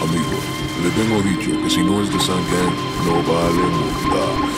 Amigo, le tengo dicho que si no es de sangre, no vale nada.